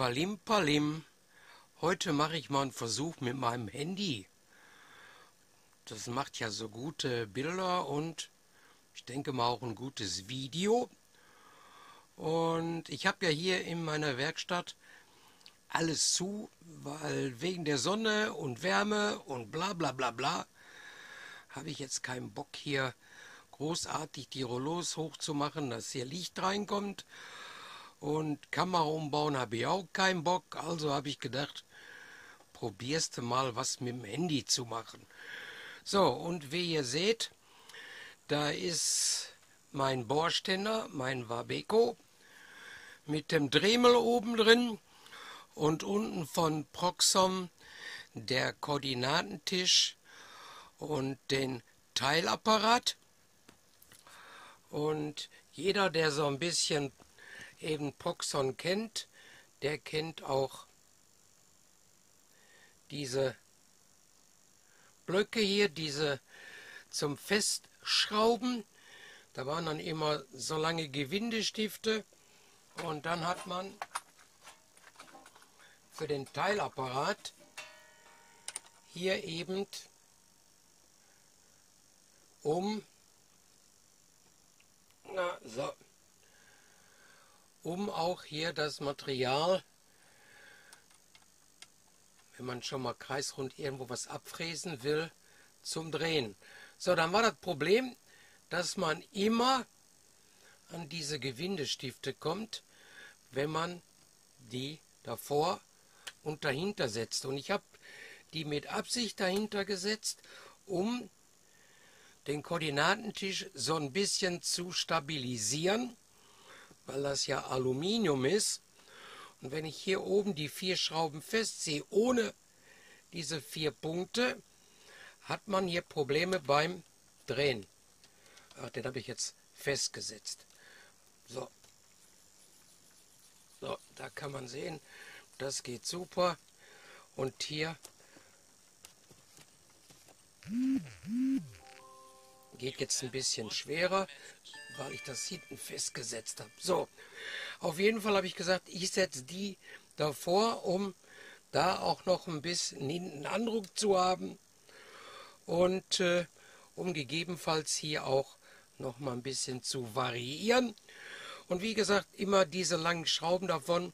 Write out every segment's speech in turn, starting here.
Palim Palim. Heute mache ich mal einen Versuch mit meinem Handy. Das macht ja so gute Bilder und ich denke mal auch ein gutes Video. Und ich habe ja hier in meiner Werkstatt alles zu, weil wegen der Sonne und Wärme und bla bla bla bla habe ich jetzt keinen Bock hier großartig die Rollos hochzumachen, dass hier Licht reinkommt. Und Kamera umbauen habe ich auch keinen Bock. Also habe ich gedacht, probierst du mal was mit dem Handy zu machen. So, und wie ihr seht, da ist mein Bohrständer, mein Wabeco, mit dem Dremel oben drin und unten von Proxom der Koordinatentisch und den Teilapparat. Und jeder, der so ein bisschen eben Proxon kennt, der kennt auch diese Blöcke hier, diese zum Festschrauben. Da waren dann immer so lange Gewindestifte und dann hat man für den Teilapparat hier eben um na, so, um auch hier das Material, wenn man schon mal kreisrund irgendwo was abfräsen will, zum Drehen. So, dann war das Problem, dass man immer an diese Gewindestifte kommt, wenn man die davor und dahinter setzt. Und ich habe die mit Absicht dahinter gesetzt, um den Koordinatentisch so ein bisschen zu stabilisieren, weil das ja Aluminium ist. Und wenn ich hier oben die vier Schrauben festziehe, ohne diese vier Punkte, hat man hier Probleme beim Drehen. Ach, den habe ich jetzt festgesetzt. So. So, da kann man sehen, das geht super. Und hier geht jetzt ein bisschen schwerer, weil ich das hinten festgesetzt habe. So, auf jeden Fall habe ich gesagt, ich setze die davor, um da auch noch ein bisschen einen Andruck zu haben und äh, um gegebenenfalls hier auch noch mal ein bisschen zu variieren. Und wie gesagt, immer diese langen Schrauben davon,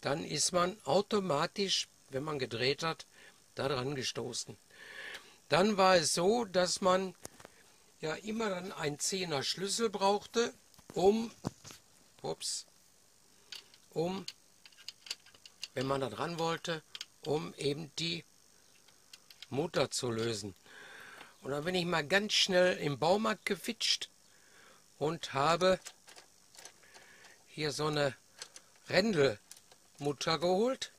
dann ist man automatisch, wenn man gedreht hat, daran gestoßen. Dann war es so, dass man ja immer dann ein Zehner Schlüssel brauchte, um, ups, um, wenn man da dran wollte, um eben die Mutter zu lösen. Und dann bin ich mal ganz schnell im Baumarkt gefitscht und habe hier so eine Rändelmutter geholt.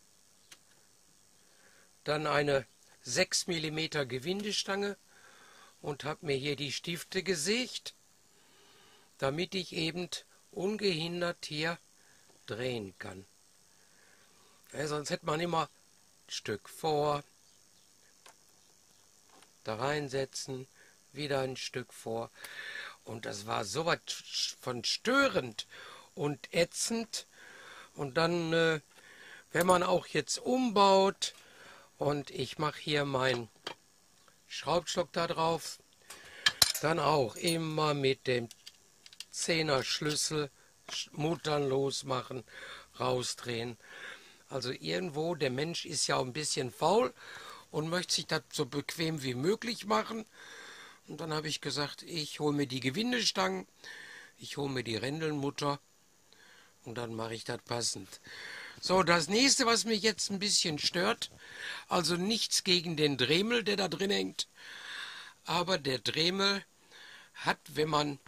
Dann eine 6 mm Gewindestange und habe mir hier die Stifte gesägt, damit ich eben ungehindert hier drehen kann. Ja, sonst hätte man immer ein Stück vor, da reinsetzen, wieder ein Stück vor. Und das war so was von störend und ätzend. Und dann, äh, wenn man auch jetzt umbaut und ich mache hier meinen Schraubstock da drauf, dann auch immer mit dem Zehner Schlüssel Muttern losmachen, rausdrehen. Also irgendwo, der Mensch ist ja auch ein bisschen faul und möchte sich das so bequem wie möglich machen. Und dann habe ich gesagt, ich hole mir die Gewindestangen, ich hole mir die Rändelmutter und dann mache ich das passend. So, das nächste, was mich jetzt ein bisschen stört, also nichts gegen den Dremel, der da drin hängt, aber der Dremel hat, wenn man,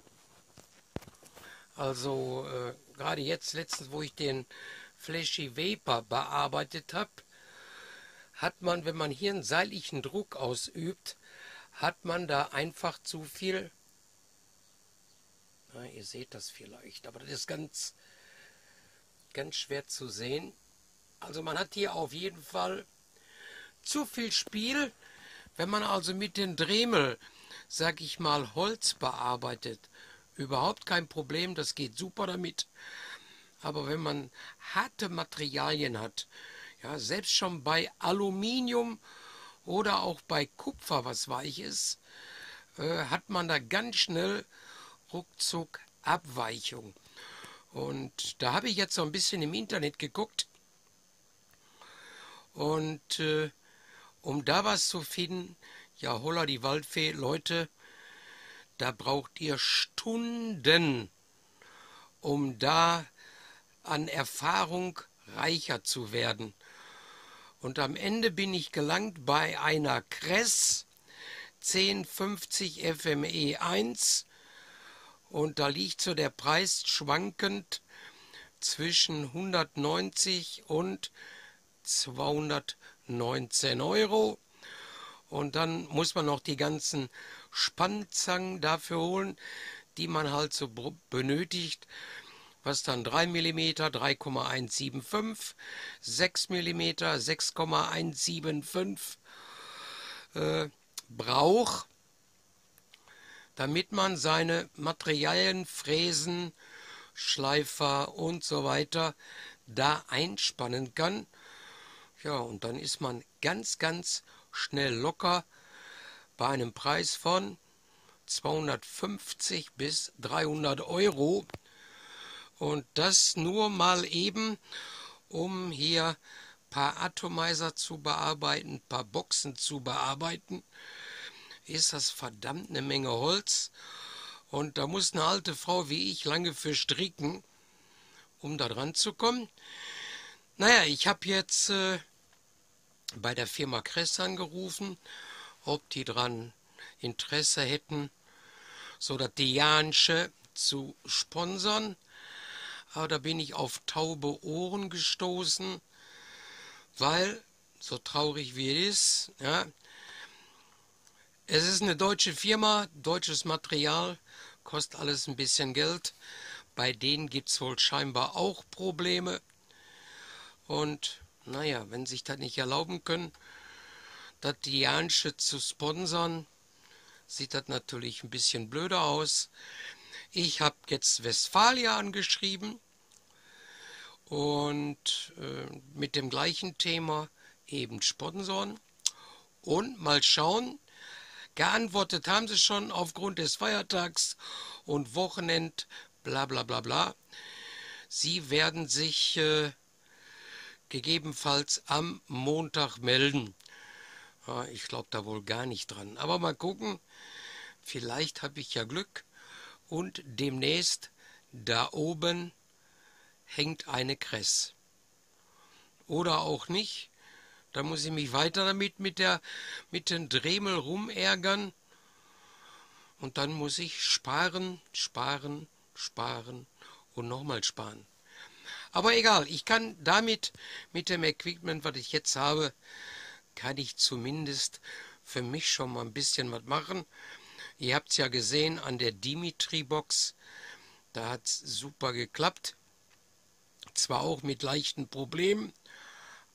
also äh, gerade jetzt letztens, wo ich den Flashy Vapor bearbeitet habe, hat man, wenn man hier einen seitlichen Druck ausübt, hat man da einfach zu viel, na, ihr seht das vielleicht, aber das ist ganz ganz schwer zu sehen. Also man hat hier auf jeden Fall zu viel Spiel. Wenn man also mit den Dremel, sag ich mal, Holz bearbeitet, überhaupt kein Problem, das geht super damit. Aber wenn man harte Materialien hat, ja, selbst schon bei Aluminium oder auch bei Kupfer, was weich ist, äh, hat man da ganz schnell ruckzuck Abweichung. Und da habe ich jetzt so ein bisschen im Internet geguckt. Und äh, um da was zu finden, ja, holla die Waldfee, Leute, da braucht ihr Stunden, um da an Erfahrung reicher zu werden. Und am Ende bin ich gelangt bei einer Kress 1050 FME 1 und da liegt so der Preis schwankend zwischen 190 und 219 Euro. Und dann muss man noch die ganzen Spannzangen dafür holen, die man halt so benötigt, was dann 3 mm, 3,175, 6 mm, 6,175 äh, braucht damit man seine Materialien, Fräsen, Schleifer und so weiter da einspannen kann. Ja, und dann ist man ganz, ganz schnell locker bei einem Preis von 250 bis 300 Euro. Und das nur mal eben, um hier ein paar Atomizer zu bearbeiten, ein paar Boxen zu bearbeiten ist das verdammt eine Menge Holz. Und da muss eine alte Frau wie ich lange für stricken, um da dran zu kommen. Naja, ich habe jetzt äh, bei der Firma Kress angerufen, ob die dran Interesse hätten, so das Diansche zu sponsern. Aber da bin ich auf taube Ohren gestoßen, weil, so traurig wie es ist, ja, es ist eine deutsche Firma, deutsches Material, kostet alles ein bisschen Geld. Bei denen gibt es wohl scheinbar auch Probleme. Und naja, wenn sich das nicht erlauben können, das Diansche zu sponsern, sieht das natürlich ein bisschen blöder aus. Ich habe jetzt Westfalia angeschrieben und äh, mit dem gleichen Thema eben sponsoren und mal schauen, Geantwortet haben sie schon aufgrund des Feiertags und Wochenend, bla bla bla bla. Sie werden sich äh, gegebenenfalls am Montag melden. Ja, ich glaube da wohl gar nicht dran. Aber mal gucken, vielleicht habe ich ja Glück und demnächst da oben hängt eine Kress. Oder auch nicht. Da muss ich mich weiter damit mit, der, mit den Dremel rumärgern. Und dann muss ich sparen, sparen, sparen und nochmal sparen. Aber egal, ich kann damit, mit dem Equipment, was ich jetzt habe, kann ich zumindest für mich schon mal ein bisschen was machen. Ihr habt es ja gesehen an der Dimitri-Box, da hat es super geklappt. Zwar auch mit leichten Problemen,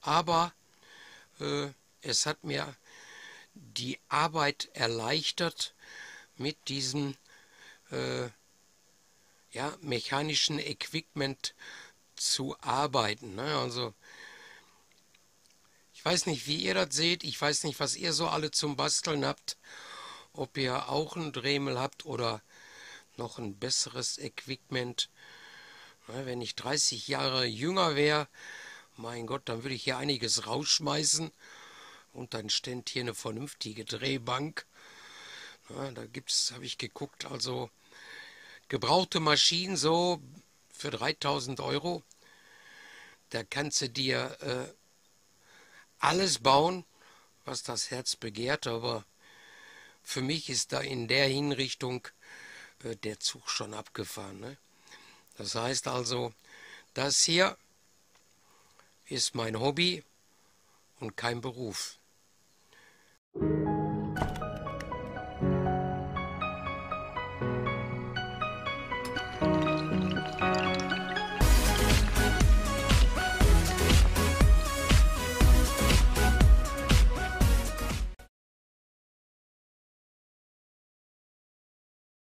aber es hat mir die Arbeit erleichtert, mit diesem äh, ja, mechanischen Equipment zu arbeiten. Ne? Also ich weiß nicht, wie ihr das seht. Ich weiß nicht, was ihr so alle zum Basteln habt. Ob ihr auch einen Dremel habt oder noch ein besseres Equipment. Ne, wenn ich 30 Jahre jünger wäre, mein Gott, dann würde ich hier einiges rausschmeißen und dann ständ hier eine vernünftige Drehbank. Na, da gibt's, habe ich geguckt, also gebrauchte Maschinen so für 3000 Euro. Da kannst du dir äh, alles bauen, was das Herz begehrt, aber für mich ist da in der Hinrichtung äh, der Zug schon abgefahren. Ne? Das heißt also, das hier ist mein Hobby und kein Beruf.